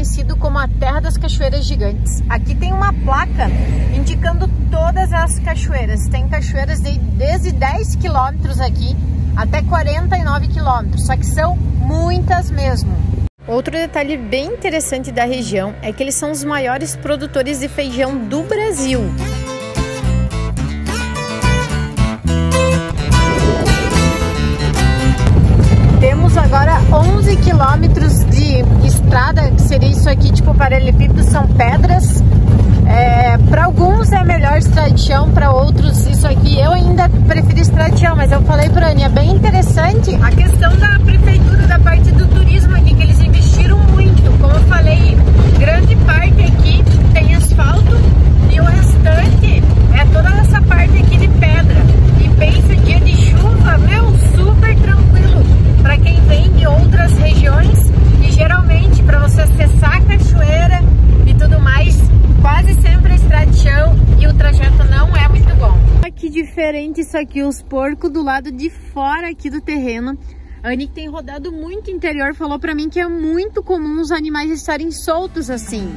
conhecido como a Terra das Cachoeiras Gigantes. Aqui tem uma placa indicando todas as cachoeiras. Tem cachoeiras de, desde 10 quilômetros aqui até 49 quilômetros, só que são muitas mesmo. Outro detalhe bem interessante da região é que eles são os maiores produtores de feijão do Brasil. Temos agora 11 quilômetros isso aqui, tipo paralelepípedo, são pedras. É, para alguns é melhor chão, para outros isso aqui. Eu ainda prefiro chão, mas eu falei para Anny, é bem interessante a questão da prefeitura, da parte do turismo aqui, que eles investiram muito. Como eu falei, grande parte aqui tem asfalto e o restante é toda essa parte aqui de pedra. E pensa, dia de chuva, meu, super tranquilo para quem vem de outras regiões e geralmente para você acessar a cachoeira e tudo mais, quase sempre é estrada de chão e o trajeto não é muito bom. Que diferente isso aqui, os porcos do lado de fora aqui do terreno. A Anny que tem rodado muito interior falou para mim que é muito comum os animais estarem soltos assim.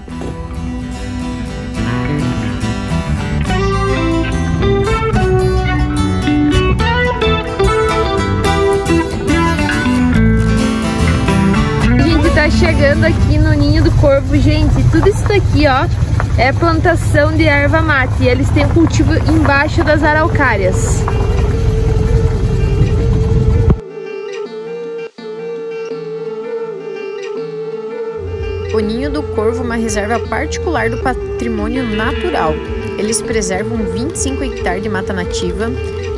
A gente tá chegando aqui no Ninho do Corvo, gente. Tudo isso daqui, ó, é plantação de erva mate. E eles têm cultivo embaixo das araucárias. O Ninho do Corvo é uma reserva particular do patrimônio natural. Eles preservam 25 hectares de mata nativa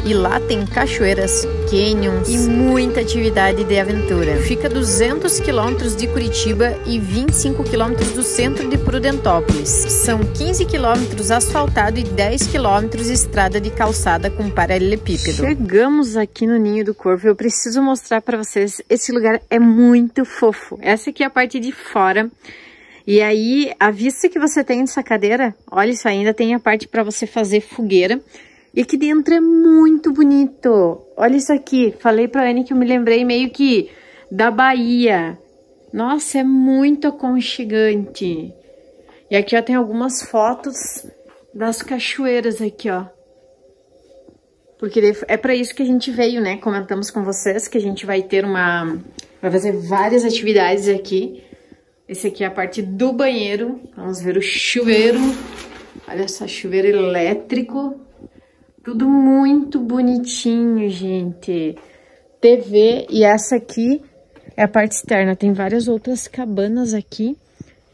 e lá tem cachoeiras, canyons e muita atividade de aventura. Fica a 200 quilômetros de Curitiba e 25 quilômetros do centro de Prudentópolis. São 15 quilômetros asfaltado e 10 quilômetros estrada de calçada com paralelepípedo. Chegamos aqui no Ninho do Corvo. Eu preciso mostrar para vocês. Esse lugar é muito fofo. Essa aqui é a parte de fora. E aí, a vista que você tem dessa cadeira, olha isso ainda tem a parte para você fazer fogueira. E aqui dentro é muito bonito. Olha isso aqui. Falei pra Anne que eu me lembrei meio que da Bahia. Nossa, é muito aconchegante. E aqui ó, tem algumas fotos das cachoeiras aqui, ó. Porque é para isso que a gente veio, né? Comentamos com vocês que a gente vai ter uma... Vai fazer várias atividades aqui. Esse aqui é a parte do banheiro. Vamos ver o chuveiro. Olha só, chuveiro elétrico. Tudo muito bonitinho, gente. TV e essa aqui é a parte externa. Tem várias outras cabanas aqui.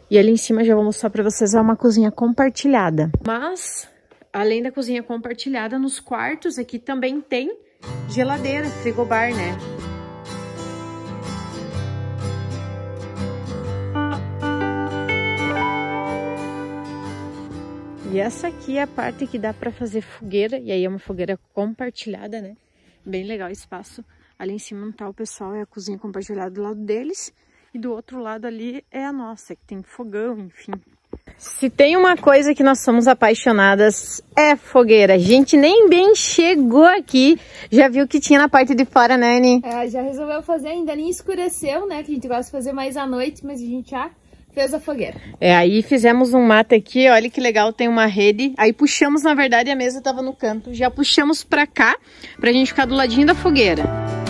E ali em cima já vou mostrar pra vocês, é uma cozinha compartilhada. Mas, além da cozinha compartilhada, nos quartos aqui também tem geladeira, frigobar, né? E essa aqui é a parte que dá para fazer fogueira, e aí é uma fogueira compartilhada, né? Bem legal o espaço. Ali em cima não tá o pessoal, é a cozinha compartilhada do lado deles. E do outro lado ali é a nossa, que tem fogão, enfim. Se tem uma coisa que nós somos apaixonadas, é fogueira. A gente nem bem chegou aqui, já viu que tinha na parte de fora, né, Anny? É, já resolveu fazer, ainda nem escureceu, né? Que a gente gosta de fazer mais à noite, mas a gente já fez a fogueira. É, aí fizemos um mate aqui, olha que legal, tem uma rede. Aí puxamos, na verdade, a mesa tava no canto. Já puxamos pra cá, pra gente ficar do ladinho da fogueira.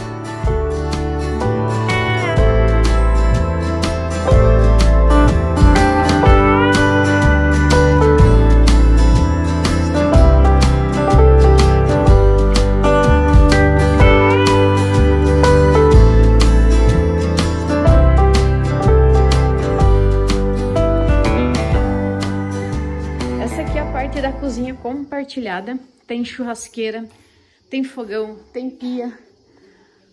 Compartilhada. Tem churrasqueira, tem fogão, tem pia.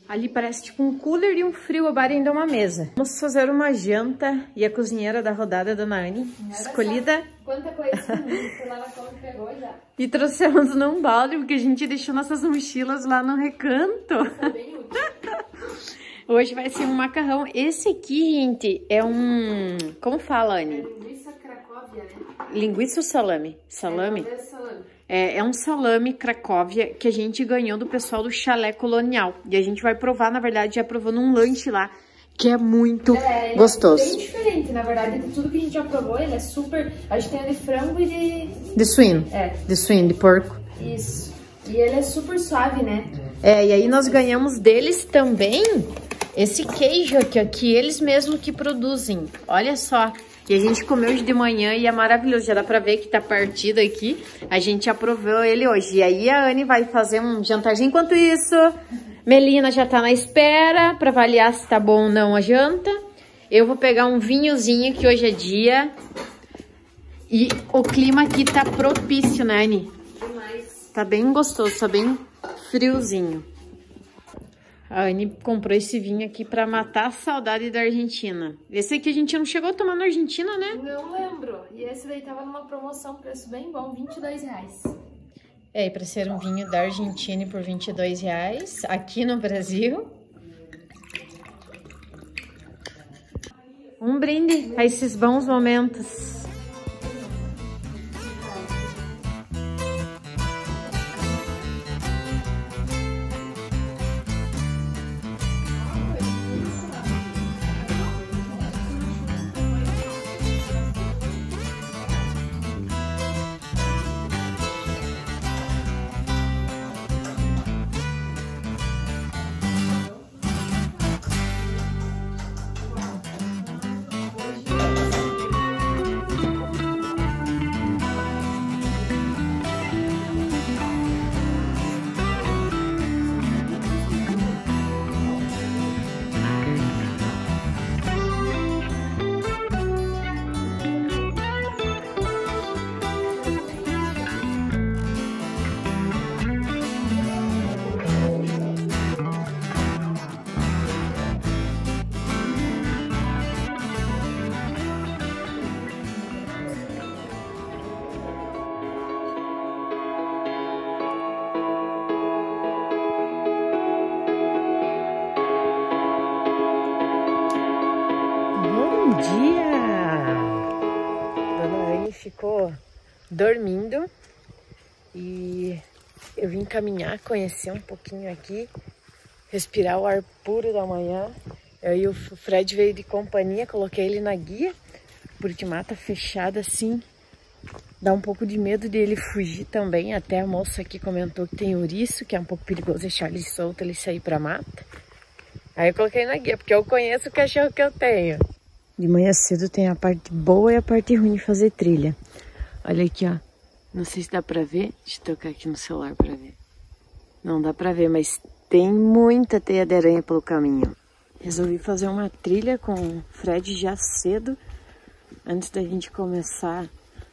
Ali parece tipo um cooler e um frigobar ainda uma mesa. Vamos fazer uma janta e a cozinheira da rodada, Dona Anne, escolhida. Quanta coisa foi lá na pegou já. E trouxemos num balde, porque a gente deixou nossas mochilas lá no recanto. Foi bem útil. Hoje vai ser um macarrão. Esse aqui, gente, é um... Como fala, Anne? Linguiça Cracóvia, né? Linguiça ou salame? Salame? É, salame. É, é um salame Cracóvia que a gente ganhou do pessoal do Chalé Colonial. E a gente vai provar, na verdade, já provou num lanche lá, que é muito É, ele gostoso. É bem diferente, na verdade, de tudo que a gente já provou, ele é super... A gente tem de frango e de... De suíno. É, De suíno, de porco. isso. E ele é super suave, né? É, e aí nós ganhamos deles também esse queijo aqui, ó, que eles mesmos que produzem. Olha só. E a gente comeu hoje de manhã e é maravilhoso. Já dá pra ver que tá partido aqui. A gente aprovou ele hoje. E aí a Anne vai fazer um jantarzinho. Enquanto isso, Melina já tá na espera pra avaliar se tá bom ou não a janta. Eu vou pegar um vinhozinho que hoje é dia. E o clima aqui tá propício, né, Anne? Demais. Tá bem gostoso, tá bem friozinho. A Anne comprou esse vinho aqui pra matar a saudade da Argentina. Esse aqui a gente não chegou a tomar na Argentina, né? Não lembro. E esse daí tava numa promoção, preço bem bom, 22 reais. É, e pra ser um vinho da Argentina por 22 reais, aqui no Brasil. Um brinde a esses bons momentos. Bom dia! Dona Anne ficou dormindo e eu vim caminhar, conhecer um pouquinho aqui, respirar o ar puro da manhã. Eu e o Fred veio de companhia, coloquei ele na guia, porque mata fechada assim dá um pouco de medo dele fugir também. Até a moça aqui comentou que tem ouriço, que é um pouco perigoso deixar ele solto, ele sair pra mata. Aí eu coloquei na guia, porque eu conheço o cachorro que eu tenho. De manhã cedo tem a parte boa e a parte ruim de fazer trilha. Olha aqui, ó. Não sei se dá pra ver. Deixa eu tocar aqui no celular pra ver. Não dá pra ver, mas tem muita teia de aranha pelo caminho. Resolvi fazer uma trilha com o Fred já cedo, antes da gente começar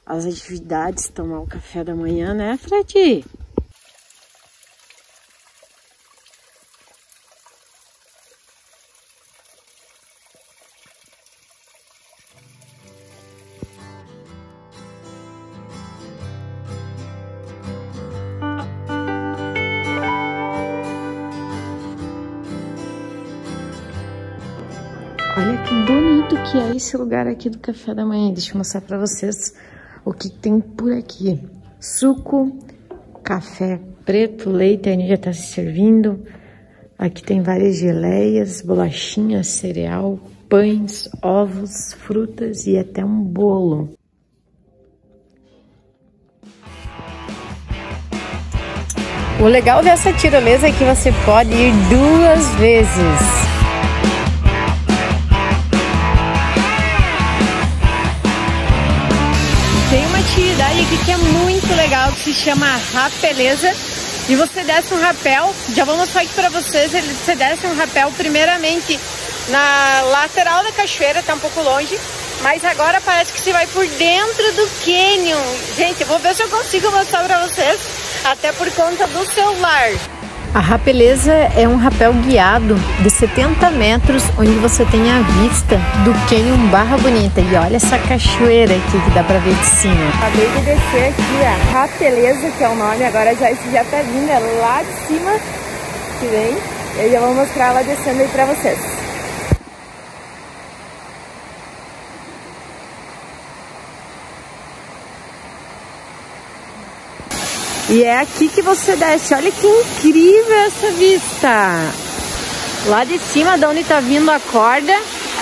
as atividades, tomar o café da manhã, né, Fred? Que é esse lugar aqui do café da manhã. Deixa eu mostrar pra vocês o que tem por aqui. Suco, café preto, leite, a Aninha tá se servindo. Aqui tem várias geleias, bolachinhas, cereal, pães, ovos, frutas e até um bolo. O legal dessa tirolesa é que você pode ir duas vezes. Chama rapeleza. E você desce um rapel, já vou mostrar aqui pra vocês, ele- você desce um rapel primeiramente na lateral da cachoeira, tá um pouco longe. Mas agora parece que você vai por dentro do canyon. Gente, eu vou ver se eu consigo mostrar pra vocês, até por conta do celular. A rapeleza é um rapel guiado de 70 metros, onde você tem a vista do Canyon Barra Bonita. E olha essa cachoeira aqui que dá pra ver de cima. Acabei de descer aqui a Rapeleza, que é o nome, agora já, já tá vindo é lá de cima, que vem. Eu já vou mostrar ela descendo aí pra vocês. E é aqui que você desce. Olha que incrível essa vista. Lá de cima, de onde tá vindo a corda,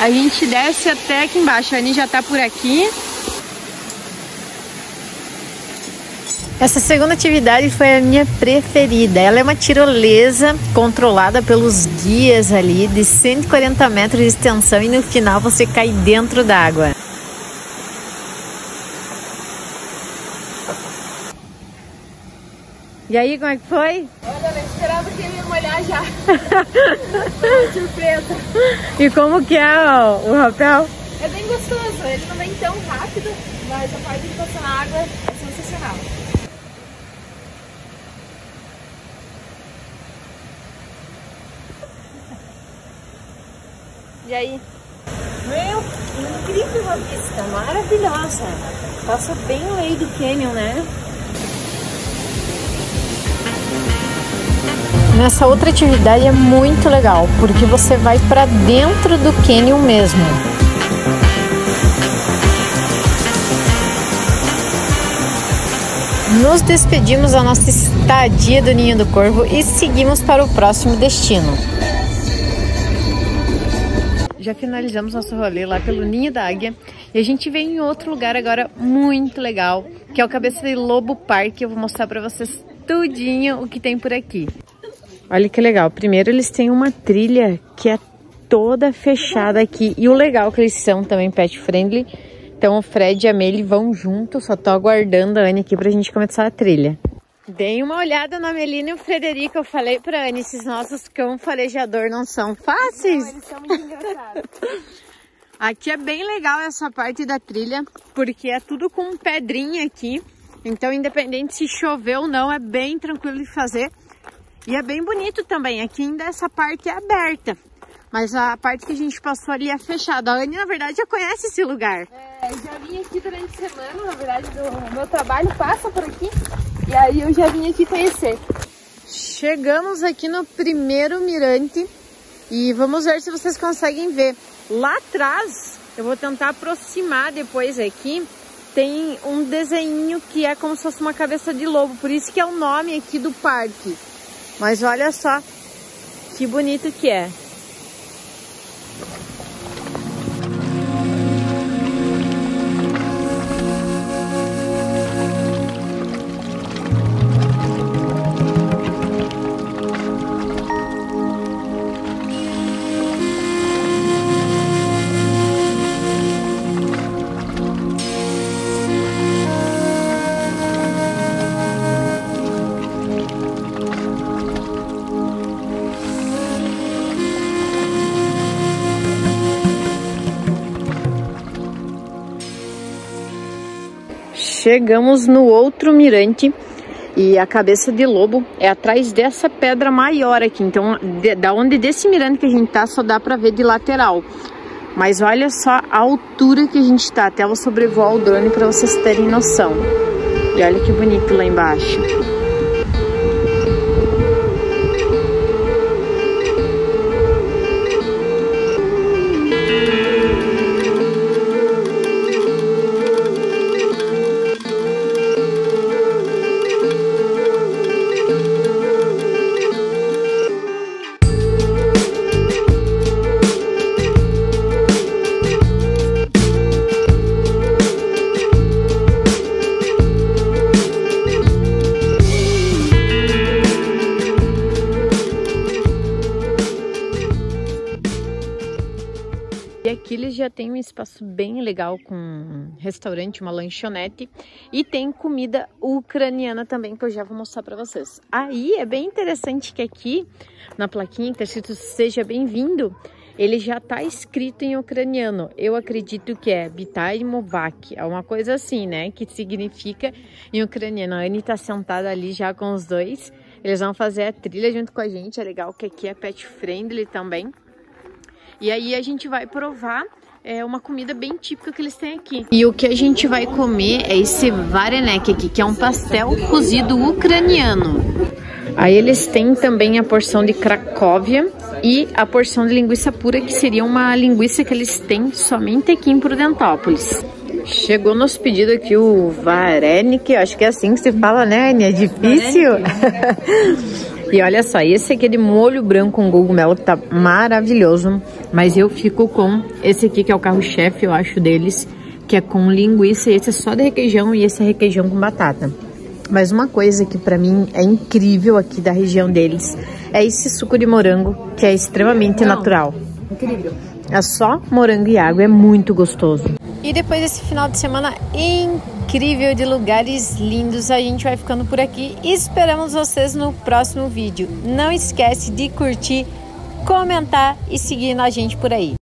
a gente desce até aqui embaixo. A Ani já tá por aqui. Essa segunda atividade foi a minha preferida. Ela é uma tirolesa controlada pelos guias ali de 140 metros de extensão e no final você cai dentro d'água. E aí, como é que foi? Olha, eu esperava que ele ia molhar já. surpresa. E como que é ó, o rapel? É bem gostoso, ele não vem tão rápido, mas a parte de passar na água é sensacional. E aí? Meu, incrível a vista, maravilhosa. Passa bem no meio do canyon, né? Nessa outra atividade é muito legal, porque você vai para dentro do canyon mesmo. Nos despedimos da nossa estadia do Ninho do Corvo e seguimos para o próximo destino. Já finalizamos nosso rolê lá pelo Ninho da Águia e a gente vem em outro lugar agora muito legal, que é o Cabeça de Lobo Park. Eu vou mostrar para vocês tudinho o que tem por aqui. Olha que legal. Primeiro eles têm uma trilha que é toda fechada aqui. E o legal é que eles são também pet friendly. Então o Fred e a Meili vão junto. Só tô aguardando a Anne aqui pra gente começar a trilha. Deem uma olhada na Melina e o Frederico. Eu falei pra Anne, esses nossos cão farejador não são fáceis. Não, eles são muito engraçados. Aqui é bem legal essa parte da trilha, porque é tudo com pedrinha aqui. Então, independente se chover ou não, é bem tranquilo de fazer. E é bem bonito também. Aqui ainda essa parte é aberta. Mas a parte que a gente passou ali é fechada. A Anne, na verdade, já conhece esse lugar. É, já vim aqui durante a semana, na verdade, do meu trabalho passa por aqui. E aí eu já vim aqui conhecer. Chegamos aqui no primeiro mirante e vamos ver se vocês conseguem ver. Lá atrás, eu vou tentar aproximar depois aqui, tem um desenho que é como se fosse uma cabeça de lobo, por isso que é o nome aqui do parque. Mas olha só que bonito que é. Chegamos no outro mirante e a cabeça de lobo é atrás dessa pedra maior aqui. Então, de, da onde desse mirante que a gente tá, só dá pra ver de lateral. Mas olha só a altura que a gente tá. Até vou sobrevoar o drone para vocês terem noção. E olha que bonito lá embaixo. Espaço bem legal com um restaurante, uma lanchonete e tem comida ucraniana também que eu já vou mostrar para vocês. Aí é bem interessante que aqui na plaquinha que escrito seja bem-vindo, ele já tá escrito em ucraniano. Eu acredito que é Bitai Movak, é uma coisa assim, né? Que significa em ucraniano. A Anne tá sentada ali já com os dois Eles vão fazer a trilha junto com a gente, é legal que aqui é pet friendly também. E aí a gente vai provar é uma comida bem típica que eles têm aqui. E o que a gente vai comer é esse varenek aqui, que é um pastel cozido ucraniano. Aí eles têm também a porção de Cracóvia e a porção de linguiça pura, que seria uma linguiça que eles têm somente aqui em Prudentópolis. Chegou nosso pedido aqui o Varenik, acho que é assim que se fala, né? É difícil? e olha só, esse aqui é de molho branco com cogumelo, que tá maravilhoso. Mas eu fico com esse aqui, que é o carro-chefe, eu acho, deles, que é com linguiça. Esse é só de requeijão e esse é requeijão com batata. Mas uma coisa que para mim é incrível aqui da região deles é esse suco de morango, que é extremamente Não, natural. Incrível. É só morango e água, é muito gostoso. E depois desse final de semana incrível de lugares lindos, a gente vai ficando por aqui. Esperamos vocês no próximo vídeo. Não esquece de curtir, comentar e seguir a gente por aí.